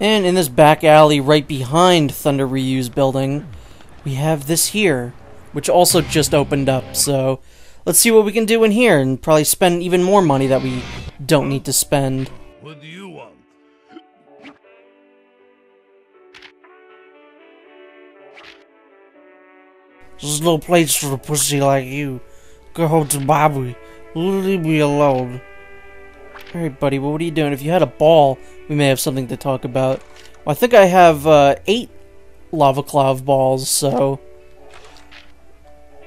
And in this back alley right behind Thunder Ryu's building, we have this here, which also just opened up, so let's see what we can do in here and probably spend even more money that we don't need to spend. What do you want? There's no place for a pussy like you. Go home to Bobby. Leave me alone. Alright, buddy, well, what are you doing? If you had a ball, we may have something to talk about. Well, I think I have uh, eight Lovikov balls, so...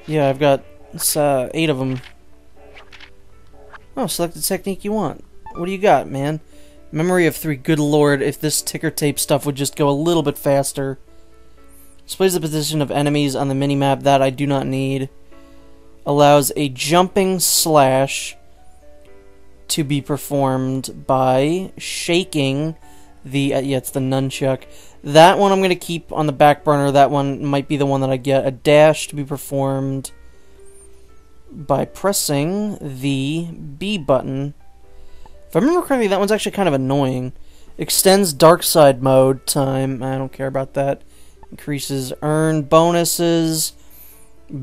Yeah, I've got uh, eight of them. Oh, select the technique you want. What do you got, man? Memory of three. Good lord, if this ticker tape stuff would just go a little bit faster. Displays the position of enemies on the minimap that I do not need. Allows a jumping slash to be performed by shaking the uh, yeah it's the nunchuck. That one I'm gonna keep on the back burner. That one might be the one that I get. A dash to be performed by pressing the B button. If I remember correctly, that one's actually kind of annoying. Extends dark side mode time. I don't care about that. Increases earn bonuses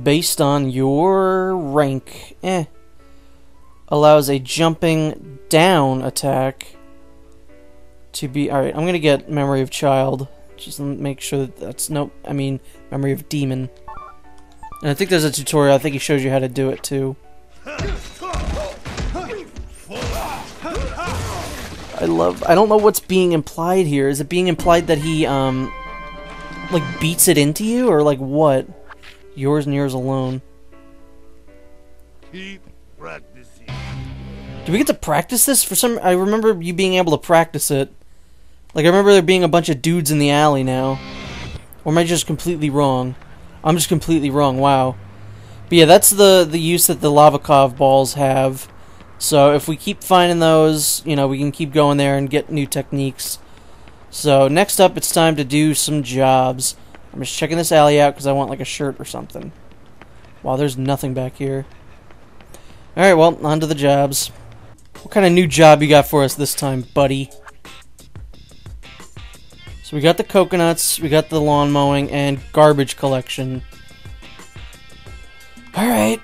based on your rank. Eh. Allows a jumping down attack to be. Alright, I'm gonna get Memory of Child. Just make sure that that's. Nope, I mean, Memory of Demon. And I think there's a tutorial. I think he shows you how to do it too. I love. I don't know what's being implied here. Is it being implied that he um like beats it into you or like what? Yours and yours alone. Keep. Do we get to practice this? For some, I remember you being able to practice it. Like I remember there being a bunch of dudes in the alley now. Or am I just completely wrong? I'm just completely wrong. Wow. But yeah, that's the the use that the Lovikov balls have. So if we keep finding those, you know, we can keep going there and get new techniques. So next up, it's time to do some jobs. I'm just checking this alley out because I want like a shirt or something. Wow, there's nothing back here. Alright, well, on to the jobs. What kind of new job you got for us this time, buddy? So we got the coconuts, we got the lawn mowing, and garbage collection. Alright.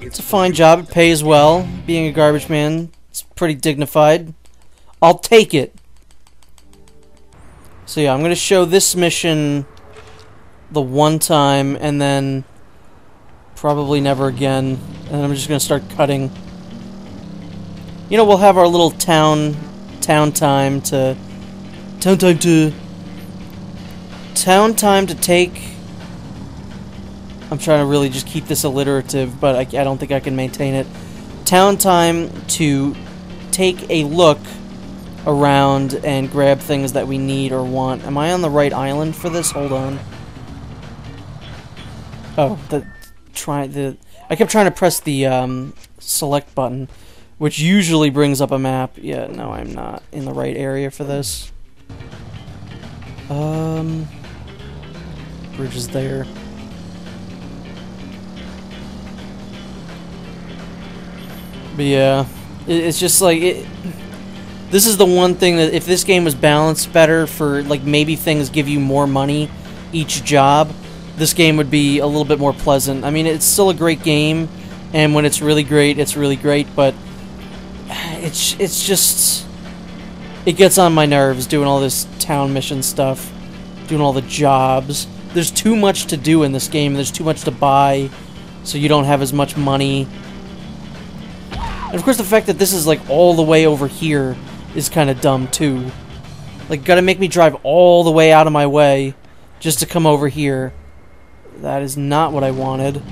It's a fine job, it pays well. Being a garbage man, it's pretty dignified. I'll take it. So yeah, I'm gonna show this mission the one time, and then probably never again. And I'm just gonna start cutting. You know, we'll have our little town, town time to, town time to, town time to take. I'm trying to really just keep this alliterative, but I, I don't think I can maintain it. Town time to take a look around and grab things that we need or want. Am I on the right island for this? Hold on. Oh, the try the I kept trying to press the um, select button, which usually brings up a map. Yeah, no, I'm not in the right area for this. Um, bridge is there. But yeah, it, it's just like it. This is the one thing that if this game was balanced better for like maybe things give you more money each job, this game would be a little bit more pleasant. I mean, it's still a great game, and when it's really great, it's really great. But it's it's just it gets on my nerves doing all this town mission stuff, doing all the jobs. There's too much to do in this game. There's too much to buy, so you don't have as much money. And of course, the fact that this is like all the way over here is kind of dumb too. Like, gotta make me drive all the way out of my way just to come over here. That is not what I wanted.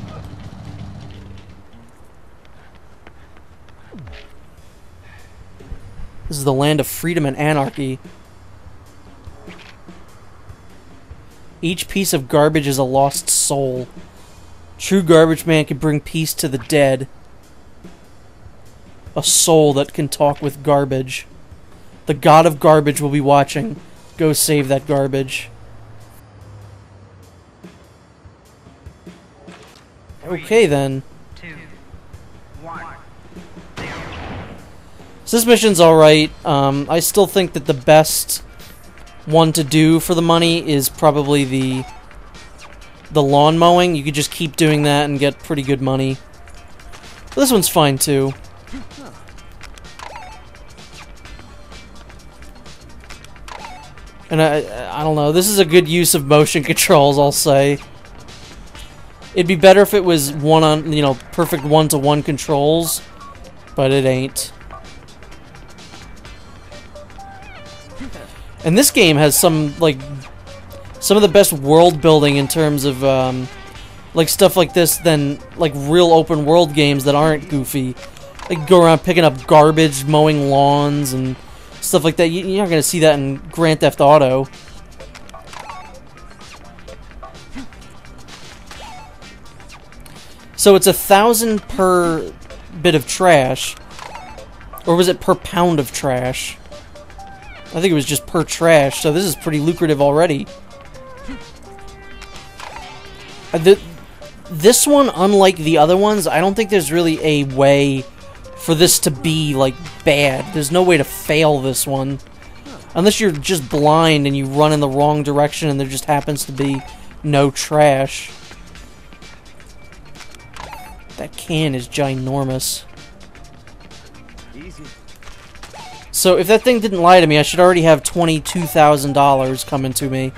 This is the land of freedom and anarchy. Each piece of garbage is a lost soul. True garbage man can bring peace to the dead. A soul that can talk with garbage. The god of garbage will be watching. Go save that garbage. Okay then. So this mission's alright. Um, I still think that the best one to do for the money is probably the the lawn mowing. You could just keep doing that and get pretty good money. But this one's fine too. And I, I don't know. This is a good use of motion controls, I'll say. It'd be better if it was one on, you know, perfect one-to-one controls, but it ain't. And this game has some, like, some of the best world building in terms of, um, like, stuff like this than, like, real open world games that aren't goofy. Like, go around picking up garbage, mowing lawns, and stuff like that. You're not going to see that in Grand Theft Auto. So it's a thousand per bit of trash. Or was it per pound of trash? I think it was just per trash, so this is pretty lucrative already. Uh, the, this one, unlike the other ones, I don't think there's really a way for this to be, like, bad. There's no way to fail this one. Unless you're just blind and you run in the wrong direction and there just happens to be no trash. That can is ginormous. Easy. So if that thing didn't lie to me, I should already have $22,000 coming to me.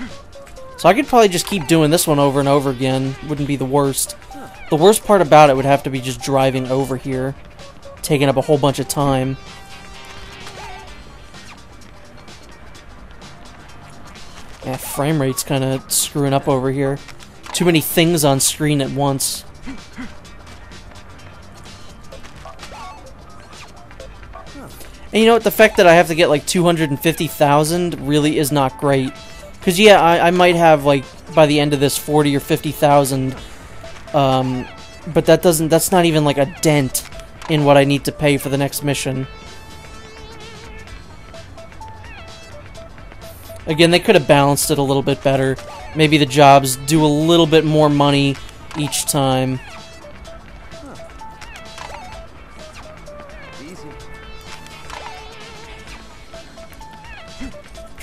So I could probably just keep doing this one over and over again. Wouldn't be the worst. The worst part about it would have to be just driving over here. Taking up a whole bunch of time. Yeah, frame rate's kind of screwing up over here. Too many things on screen at once. And you know what? The fact that I have to get like 250,000 really is not great. Because, yeah, I, I might have like by the end of this 40 or 50,000. Um, but that doesn't, that's not even like a dent in what I need to pay for the next mission. Again, they could have balanced it a little bit better. Maybe the jobs do a little bit more money each time.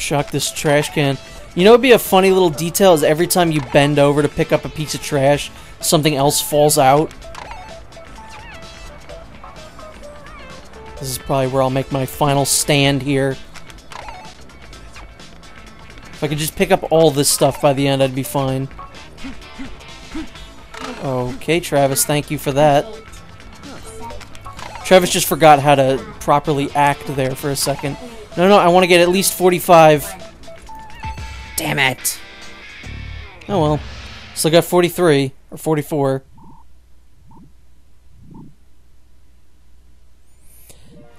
Shock this trash can. You know, it'd be a funny little detail is every time you bend over to pick up a piece of trash, something else falls out. This is probably where I'll make my final stand here. If I could just pick up all this stuff by the end, I'd be fine. Okay, Travis, thank you for that. Travis just forgot how to properly act there for a second. No, no, I want to get at least 45. Damn it. Oh well. Still got 43, or 44.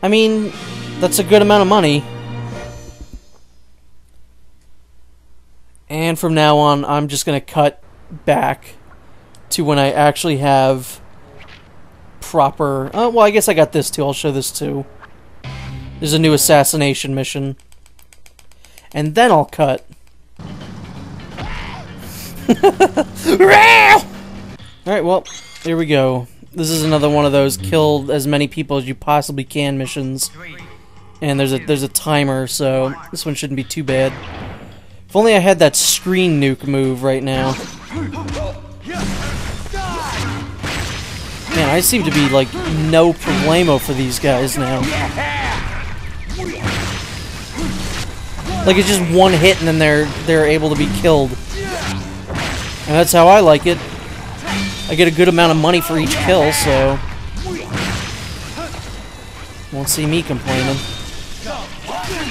I mean, that's a good amount of money. And from now on, I'm just going to cut back to when I actually have proper... Oh, well, I guess I got this too. I'll show this too. There's a new assassination mission. And then I'll cut. Alright, well, here we go. This is another one of those kill as many people as you possibly can missions. And there's a there's a timer, so this one shouldn't be too bad. If only I had that screen nuke move right now. Man, I seem to be like no problemo for these guys now. Like it's just one hit and then they're they're able to be killed. And that's how I like it. I get a good amount of money for each kill, so won't see me complaining.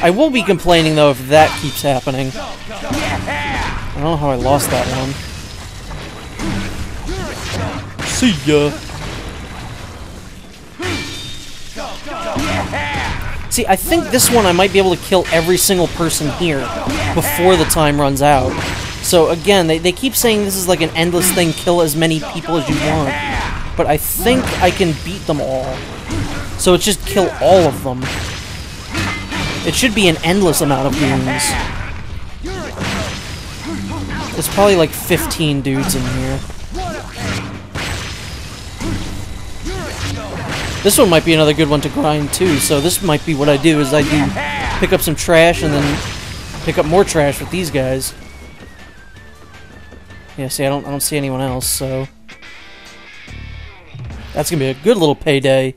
I will be complaining though if that keeps happening. I don't know how I lost that one. See ya. See, I think this one I might be able to kill every single person here before the time runs out. So again, they, they keep saying this is like an endless thing, kill as many people as you want. But I think I can beat them all. So it's just kill all of them. It should be an endless amount of wounds. There's probably like 15 dudes in here. This one might be another good one to grind too, so this might be what I do is I do pick up some trash and then pick up more trash with these guys. Yeah, see I don't I don't see anyone else, so that's gonna be a good little payday.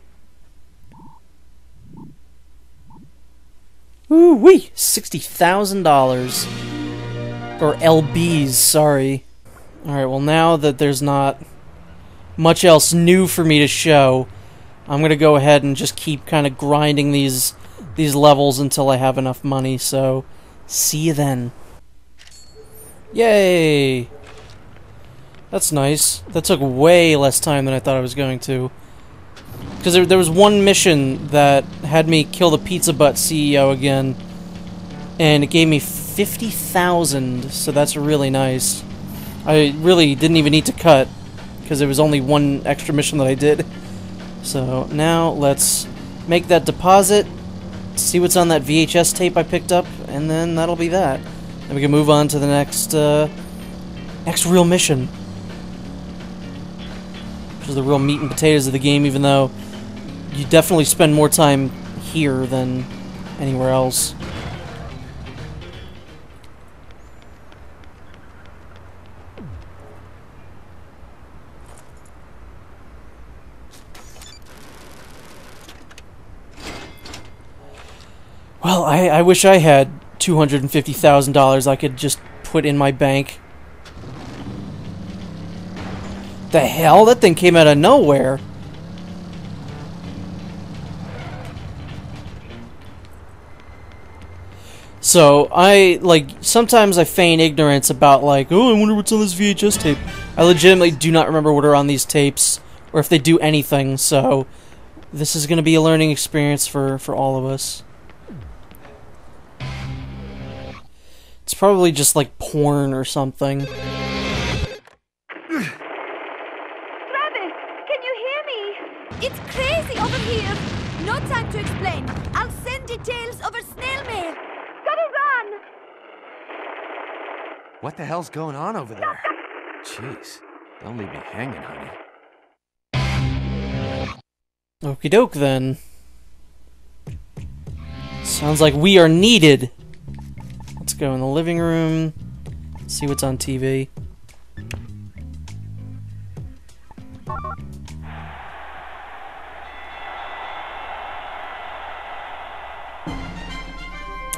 Ooh wee! Sixty thousand dollars. Or LBs, sorry. Alright, well now that there's not much else new for me to show, I'm gonna go ahead and just keep kind of grinding these these levels until I have enough money, so see you then. Yay! That's nice. That took way less time than I thought I was going to. Because there, there was one mission that had me kill the Pizza Butt CEO again, and it gave me 50,000, so that's really nice. I really didn't even need to cut, because there was only one extra mission that I did. So now let's make that deposit, see what's on that VHS tape I picked up, and then that'll be that. Then we can move on to the next, uh, next real mission. Which is the real meat and potatoes of the game, even though you definitely spend more time here than anywhere else. Well, I, I wish I had $250,000 I could just put in my bank. The hell? That thing came out of nowhere. So, I, like, sometimes I feign ignorance about, like, oh, I wonder what's on this VHS tape. I legitimately do not remember what are on these tapes, or if they do anything, so this is going to be a learning experience for, for all of us. It's probably just like porn or something. Travis, can you hear me? It's crazy over here. No time to explain. I'll send details over snail mail. Gotta run. What the hell's going on over there? Jeez. Don't leave me hanging, honey. Okie doke then. Sounds like we are needed. Let's go in the living room, see what's on TV.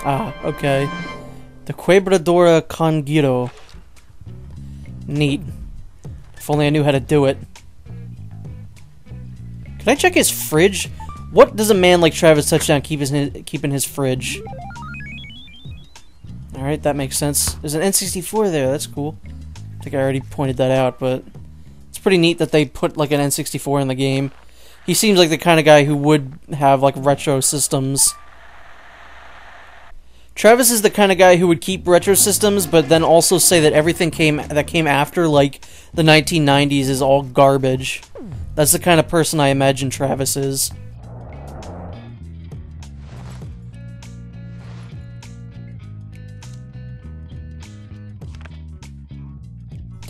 Ah, okay. The Quebradora con Giro. Neat. If only I knew how to do it. Can I check his fridge? What does a man like Travis Touchdown keep his, keep in his fridge? Alright, that makes sense. There's an N64 there, that's cool. I think I already pointed that out, but it's pretty neat that they put like an N64 in the game. He seems like the kind of guy who would have like retro systems. Travis is the kind of guy who would keep retro systems, but then also say that everything came that came after like the 1990s is all garbage. That's the kind of person I imagine Travis is.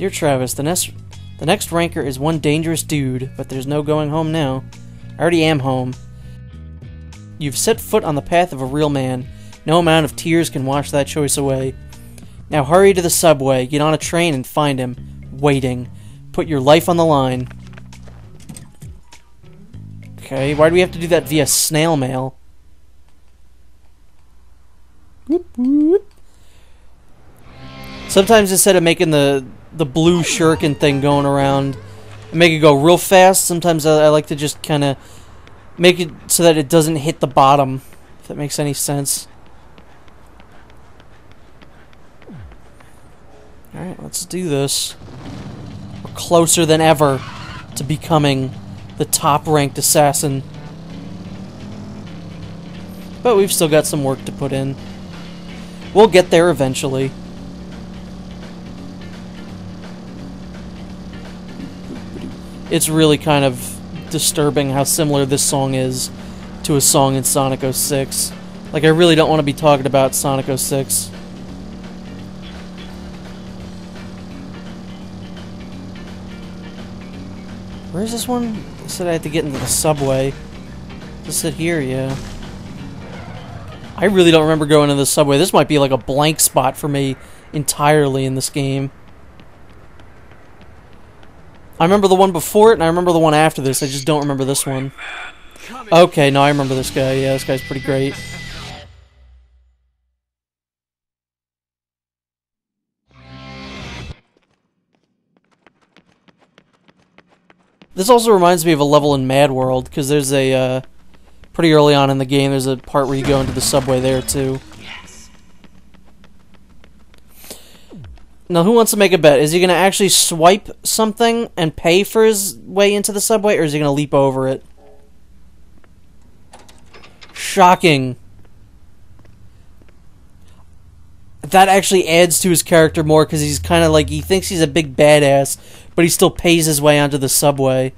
Dear Travis, the next the next ranker is one dangerous dude, but there's no going home now. I already am home. You've set foot on the path of a real man. No amount of tears can wash that choice away. Now hurry to the subway, get on a train, and find him. Waiting. Put your life on the line. Okay, why do we have to do that via snail mail? Sometimes instead of making the the blue shuriken thing going around and make it go real fast, sometimes I, I like to just kind of make it so that it doesn't hit the bottom, if that makes any sense. Alright, let's do this. We're closer than ever to becoming the top ranked assassin. But we've still got some work to put in. We'll get there eventually. It's really kind of disturbing how similar this song is to a song in Sonic 06. Like, I really don't want to be talking about Sonic 06. Where's this one? They said I had to get into the subway. Is it here? Yeah. I really don't remember going to the subway. This might be like a blank spot for me entirely in this game. I remember the one before it, and I remember the one after this. I just don't remember this one. Okay, no, I remember this guy. Yeah, this guy's pretty great. This also reminds me of a level in Mad World, because there's a, uh, pretty early on in the game, there's a part where you go into the subway there, too. Now, who wants to make a bet? Is he going to actually swipe something and pay for his way into the subway, or is he going to leap over it? Shocking. That actually adds to his character more because he's kind of like he thinks he's a big badass, but he still pays his way onto the subway.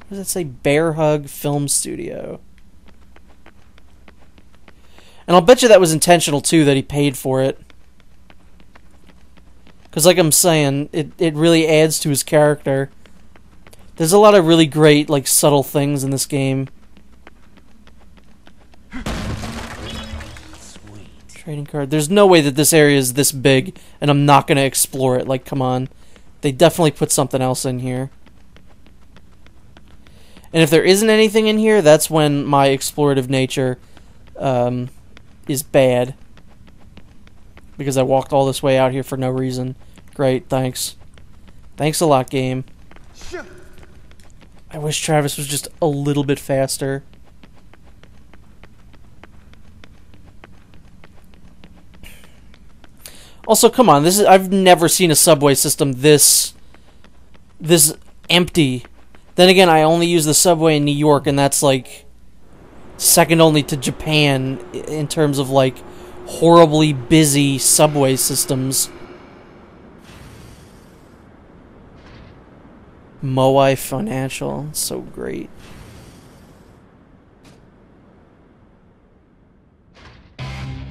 What does it say? Bear Hug Film Studio. And I'll bet you that was intentional too, that he paid for it. Because, like I'm saying, it, it really adds to his character. There's a lot of really great, like, subtle things in this game. Trading card. There's no way that this area is this big, and I'm not going to explore it. Like, come on. They definitely put something else in here. And if there isn't anything in here, that's when my explorative nature um, is bad. Because I walked all this way out here for no reason. Great, thanks. Thanks a lot, game. I wish Travis was just a little bit faster. Also, come on, this is I've never seen a subway system this this empty. Then again, I only use the subway in New York and that's like second only to Japan in terms of like horribly busy subway systems. Moai Financial, so great.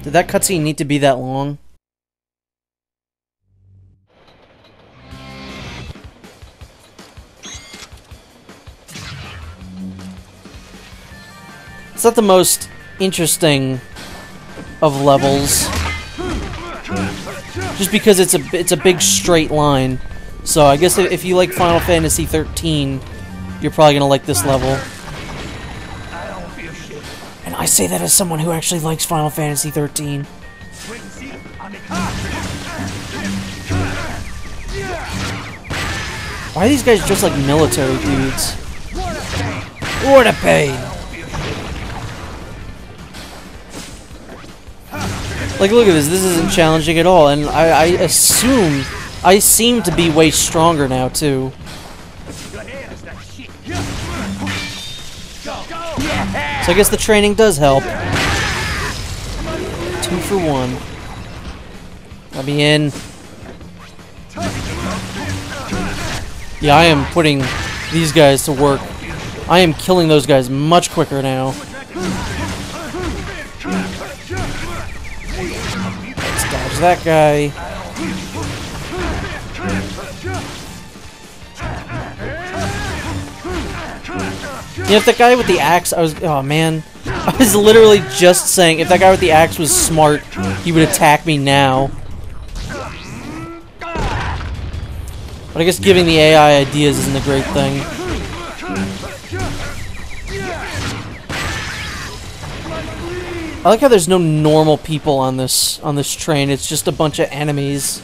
Did that cutscene need to be that long? It's not the most interesting of levels. Just because it's a it's a big straight line. So I guess if you like Final Fantasy 13, you're probably gonna like this level. And I say that as someone who actually likes Final Fantasy 13. Why are these guys just like military dudes? What a pain! Like, look at this. This isn't challenging at all, and I, I assume I seem to be way stronger now, too. So I guess the training does help. Two for one. Let me in. Yeah, I am putting these guys to work. I am killing those guys much quicker now. That guy. You know, if that guy with the axe, I was, oh man. I was literally just saying, if that guy with the axe was smart, he would attack me now. But I guess giving the AI ideas isn't a great thing. I like how there's no normal people on this on this train. It's just a bunch of enemies.